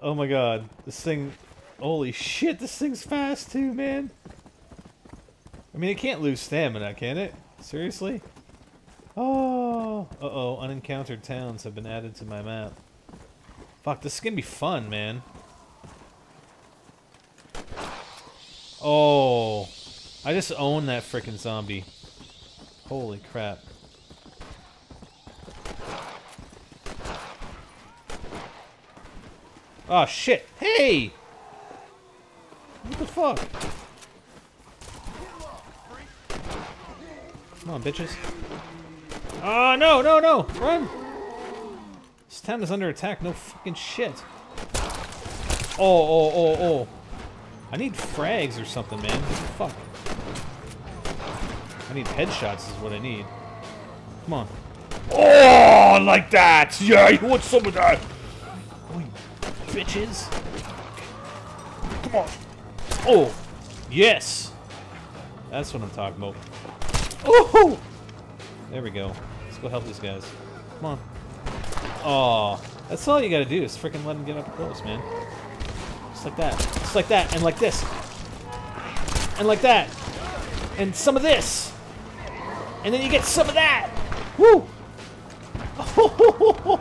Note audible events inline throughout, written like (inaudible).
Oh my god. This thing... Holy shit, this thing's fast too, man. I mean, it can't lose stamina, can it? Seriously? Oh! Uh-oh, unencountered towns have been added to my map. Fuck, this is gonna be fun, man. Oh! I just own that freaking zombie. Holy crap. Oh shit! Hey! What the fuck? Come on, bitches. Oh, no, no, no! Run! This town is under attack, no fucking shit. Oh, oh, oh, oh. I need frags or something, man. Fuck. I need headshots is what I need. Come on. Oh, like that! Yeah, you want some of that! Bitches. Come on. Oh, yes! That's what I'm talking about. Oh! There we go. Let's go help these guys. Come on. Oh, that's all you gotta do is freaking let them get up close, man. Just like that. Just like that, and like this. And like that. And some of this. And then you get some of that. Woo! (laughs)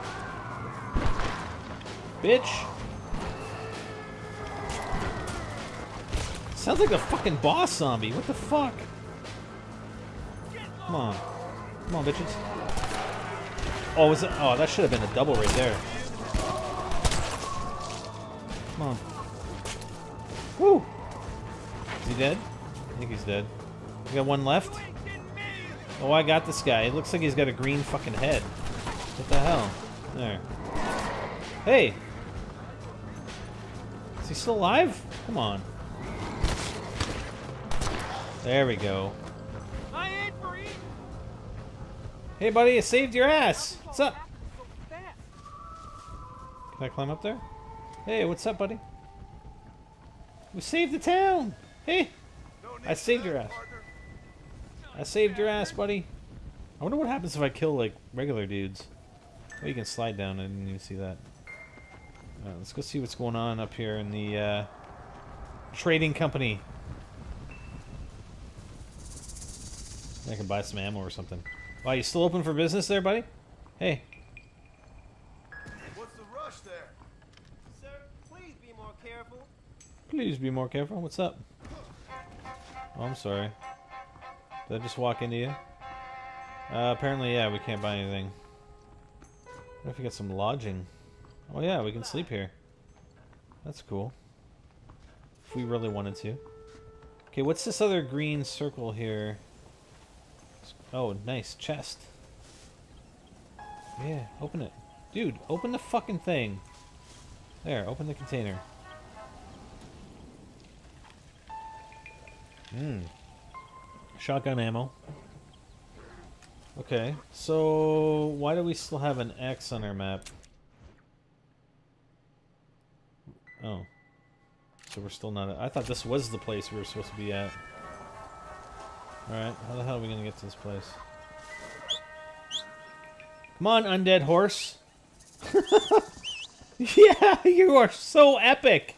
Bitch. Sounds like a fucking boss zombie. What the fuck? Come on. Come on, bitches. Oh, was it? Oh, that should have been a double right there. Come on. Woo! Is he dead? I think he's dead. We got one left? Oh, I got this guy. It looks like he's got a green fucking head. What the hell? There. Hey! Is he still alive? Come on. There we go. Hey, buddy, I saved your ass. What's up? Can I climb up there? Hey, what's up, buddy? We saved the town. Hey, I saved your ass. I saved your ass, buddy. I wonder what happens if I kill, like, regular dudes. Oh, you can slide down. I didn't even see that. let's go see what's going on up here in the uh, trading company. I can buy some ammo or something. Wow, you still open for business there, buddy? Hey. What's the rush there? Sir, please be more careful. Please be more careful. What's up? Oh, I'm sorry. Did I just walk into you? Uh, apparently, yeah, we can't buy anything. What if we get some lodging? Oh yeah, we can sleep here. That's cool. If we really wanted to. Okay, what's this other green circle here? Oh, nice chest. Yeah, open it. Dude, open the fucking thing. There, open the container. Hmm. Shotgun ammo. Okay, so why do we still have an X on our map? Oh. So we're still not... I thought this was the place we were supposed to be at. Alright, how the hell are we gonna get to this place? Come on, undead horse! (laughs) yeah, you are so epic!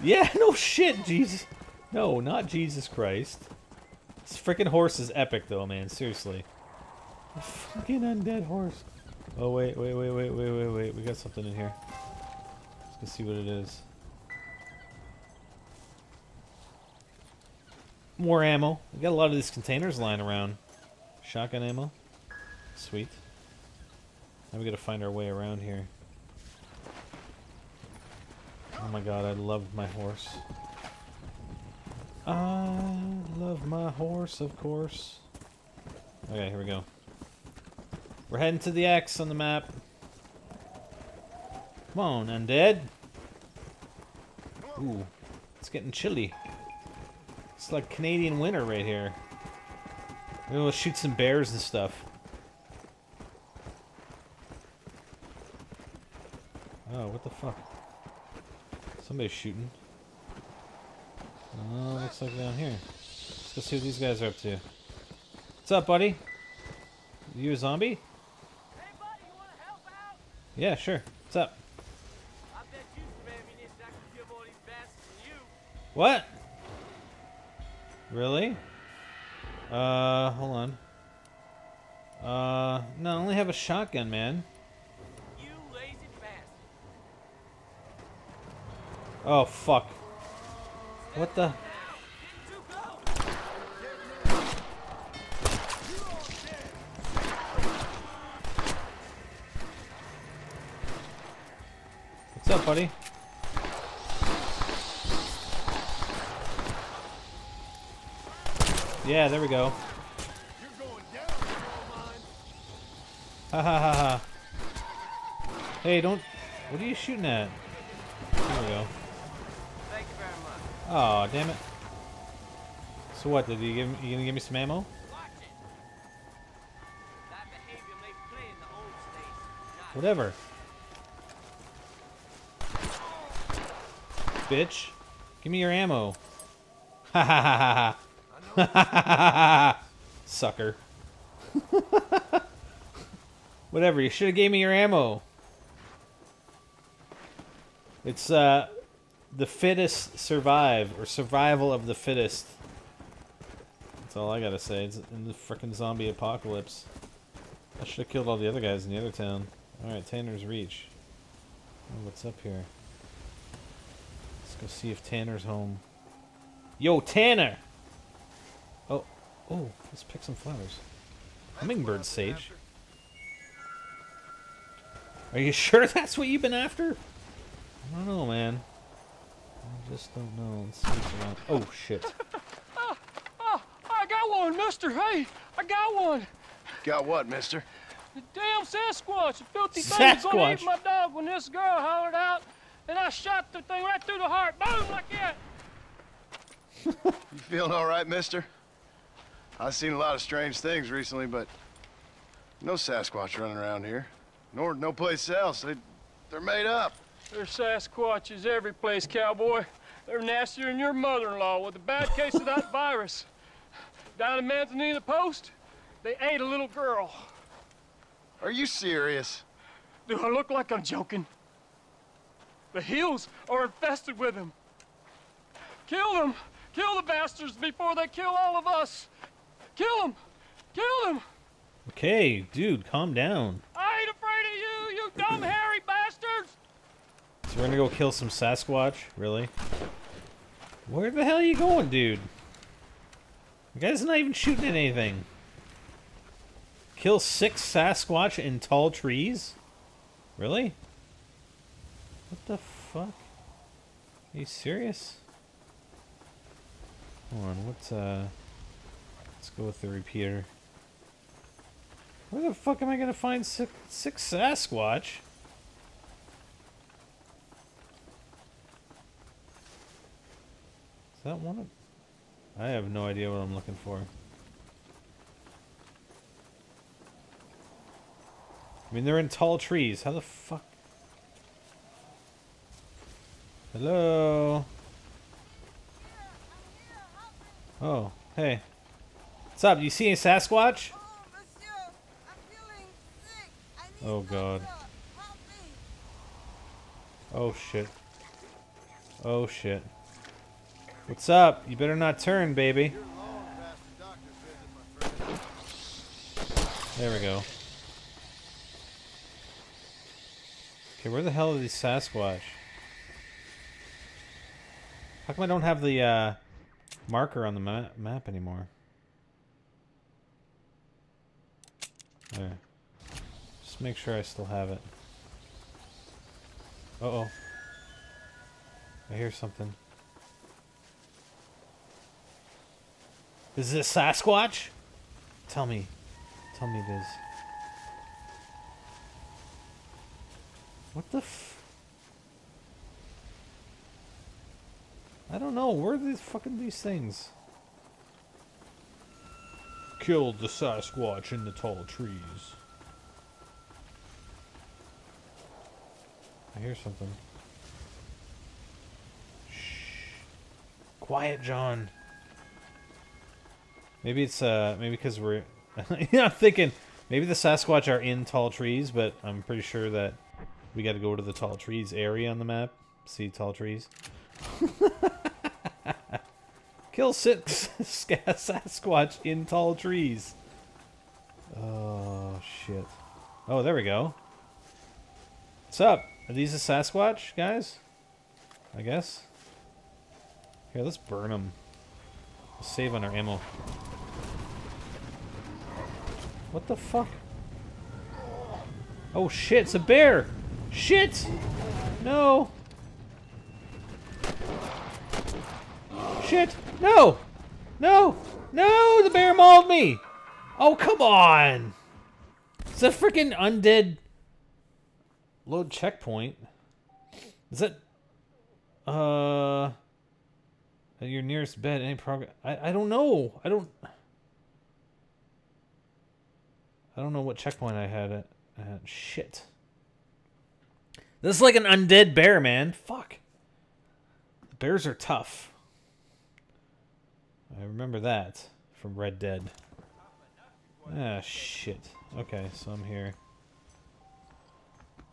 Yeah, (laughs) no shit, Jesus. No, not Jesus Christ. This freaking horse is epic, though, man. Seriously. A fucking undead horse. Oh, wait, wait, wait, wait, wait, wait, wait. We got something in here. Let's go see what it is. More ammo. We got a lot of these containers lying around. Shotgun ammo. Sweet. Now we gotta find our way around here. Oh my god, I love my horse. I love my horse, of course. Okay, here we go. We're heading to the X on the map. Come on, undead. Ooh, it's getting chilly. It's like Canadian winter right here. Maybe we'll shoot some bears and stuff. Oh, what the fuck? Somebody's shooting. Oh, looks like down here. Let's go see what these guys are up to. What's up, buddy? You a zombie? Hey, buddy, yeah, sure. What's up? What? Really? Uh, hold on. Uh, no, I only have a shotgun, man. You lazy bastard. Oh, fuck. What the? What's up, buddy? Yeah, there we go. Ha ha ha ha. Hey, don't. What are you shooting at? There we go. Oh, damn it. So what? Did you give? You gonna give me some ammo? Whatever. Bitch. Give me your ammo. Ha ha ha ha ha. (laughs) Sucker. (laughs) Whatever, you should have gave me your ammo. It's uh the fittest survive or survival of the fittest. That's all I gotta say. It's in the frickin' zombie apocalypse. I should have killed all the other guys in the other town. Alright, Tanner's Reach. Oh, what's up here? Let's go see if Tanner's home. Yo, Tanner! Oh, let's pick some flowers. Hummingbird sage. Are you (laughs) sure that's what you've been after? I don't know, man. I just don't know. Let's see what's around. Oh, shit. Oh, I got one, mister. Hey, I got one. Got what, mister? The damn Sasquatch. The filthy thing was gonna Sasquatch. eat my dog when this girl hollered out, and I shot the thing right through the heart. Boom, like that. You feeling all right, mister? I've seen a lot of strange things recently, but no Sasquatch running around here. Nor no place else. They, they're made up. There's Sasquatches every place, cowboy. They're nastier than your mother-in-law with a bad case of that (laughs) virus. Down in Manzanita Post, they ate a little girl. Are you serious? Do I look like I'm joking? The hills are infested with them. Kill them! Kill the bastards before they kill all of us! Kill him! Kill him! Okay, dude, calm down. I ain't afraid of you, you dumb hairy bastards! So we're gonna go kill some Sasquatch? Really? Where the hell are you going, dude? The guy's not even shooting at anything. Kill six Sasquatch in tall trees? Really? What the fuck? Are you serious? Hold on, what's uh... Let's go with the repeater. Where the fuck am I gonna find six, six Sasquatch? Is that one of... I have no idea what I'm looking for. I mean, they're in tall trees. How the fuck? Hello? Oh, hey. What's up? You see a Sasquatch? Oh, monsieur, I'm feeling sick. I need Oh, God. doctor. Help me. Oh, shit. Oh, shit. What's up? You better not turn, baby. There we go. Okay, where the hell are these Sasquatch? How come I don't have the uh, marker on the ma map anymore? There. Just make sure I still have it. Uh oh. I hear something. Is this Sasquatch? Tell me. Tell me it is. What the f... I don't know. Where are these fucking these things? Killed the Sasquatch in the tall trees. I hear something. Shh. Quiet, John. Maybe it's uh maybe because we're (laughs) yeah, I'm thinking maybe the Sasquatch are in tall trees, but I'm pretty sure that we got to go to the tall trees area on the map. See tall trees. (laughs) Kill six (laughs) Sasquatch in tall trees. Oh, shit. Oh, there we go. What's up? Are these a Sasquatch, guys? I guess. Here, let's burn them. Save on our ammo. What the fuck? Oh shit, it's a bear! Shit! No! Shit! No! No! No! The bear mauled me! Oh, come on! It's a freaking undead load checkpoint. Is that... Uh... At your nearest bed, any progress? I, I don't know. I don't... I don't know what checkpoint I had at. at. Shit. This is like an undead bear, man. Fuck. Bears are tough. I remember that from Red Dead. Ah, shit. Okay, so I'm here.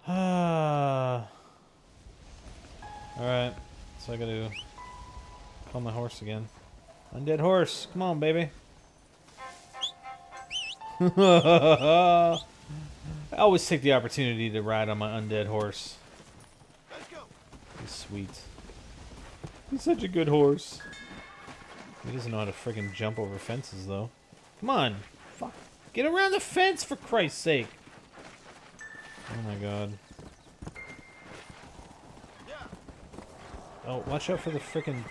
Ah. Alright. So I gotta call my horse again. Undead horse. Come on, baby. (laughs) I always take the opportunity to ride on my undead horse. He's sweet. He's such a good horse. He doesn't know how to friggin' jump over fences, though. Come on. Fuck. Get around the fence, for Christ's sake. Oh my god. Oh, watch out for the frickin'...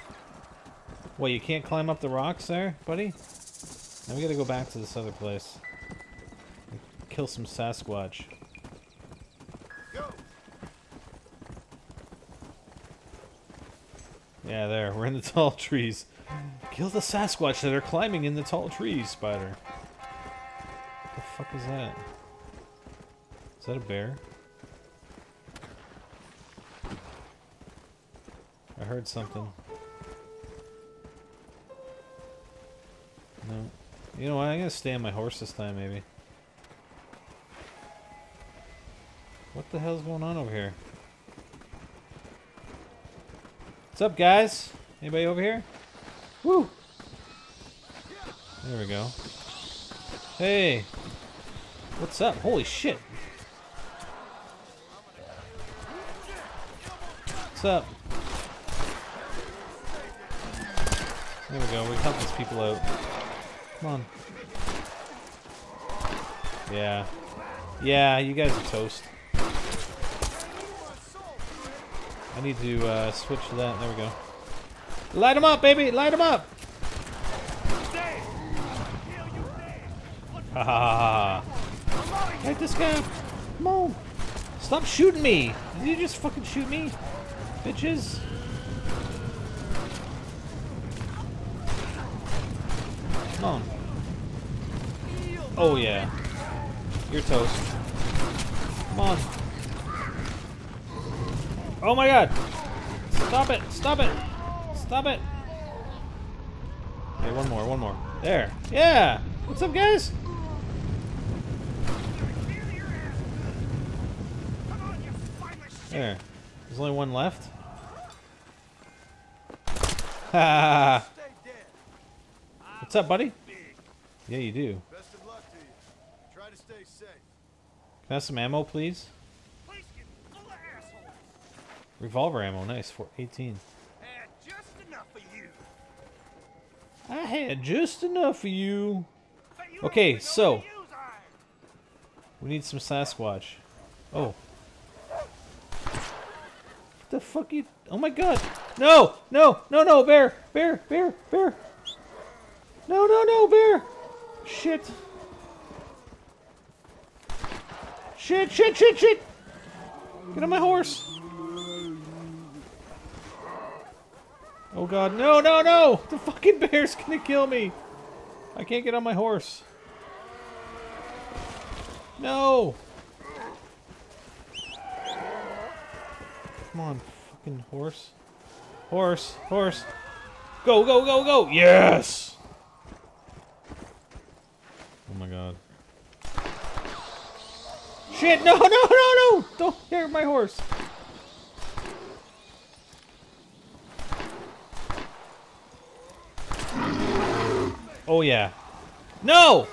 What, you can't climb up the rocks there, buddy? Now we gotta go back to this other place. Kill some Sasquatch. Yeah, there. We're in the tall trees. Kill the Sasquatch that are climbing in the tall trees, Spider. What the fuck is that? Is that a bear? I heard something. No. You know what? I'm gonna stay on my horse this time, maybe. What the hell's going on over here? What's up, guys? Anybody over here? Woo! There we go. Hey! What's up? Holy shit! What's up? There we go. We help these people out. Come on. Yeah. Yeah, you guys are toast. I need to uh, switch to that. There we go. Light them up, baby! Light them up! Ha ha ha this guy. Come on. Stop shooting me! Did you just fucking shoot me? Bitches. Come on. Oh yeah. You're toast. Come on. Oh my god! Stop it! Stop it! Stop it! Okay, one more, one more. There. Yeah! What's up, guys? There. There's only one left? Ha! (laughs) What's up, buddy? Yeah, you do. Best of luck to you. Try to stay safe. Can I have some ammo, please? Revolver ammo, nice. For 18. Had just enough of you. I had just enough of you. You Okay, so-. We need some Sasquatch. Oh. What the fuck you... Oh my god! No! No! No, no! Bear! Bear! Bear! Bear! No, no, no! Bear! Shit! Shit! Shit! Shit! Shit! Get on my horse! Oh god, no, no, no! The fucking bear's gonna kill me! I can't get on my horse. No! Come on, fucking horse. Horse, horse. Go, go, go, go! Yes! Oh my god. Shit, no, no, no, no! Don't hurt my horse. Oh yeah. No!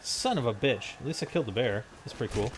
Son of a bitch. At least I killed the bear. That's pretty cool.